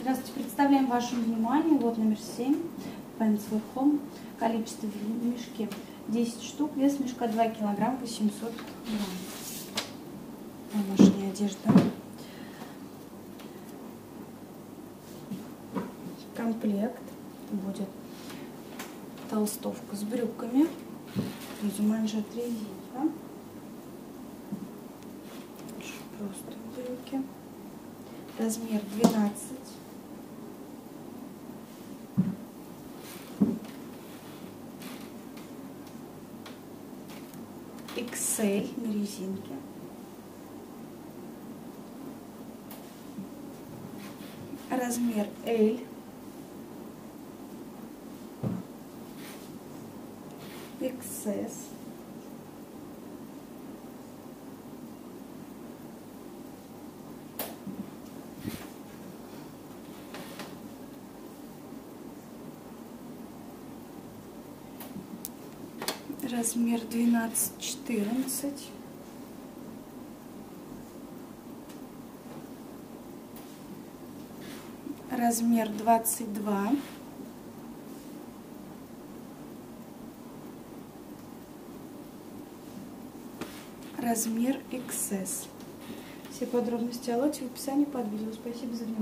Здравствуйте, представляем вашему вниманию вот номер 7 Pants Home. Количество в мешке. 10 штук, вес мешка 2 килограмм 800 грамм. Домашняя одежда. Комплект. Будет толстовка с брюками, манжет резинка, просто брюки, размер 12 XL на резинке. Размер L. XS. Размер 12-14. Размер 22. Размер XS. Все подробности о лоте в описании под видео. Спасибо за внимание.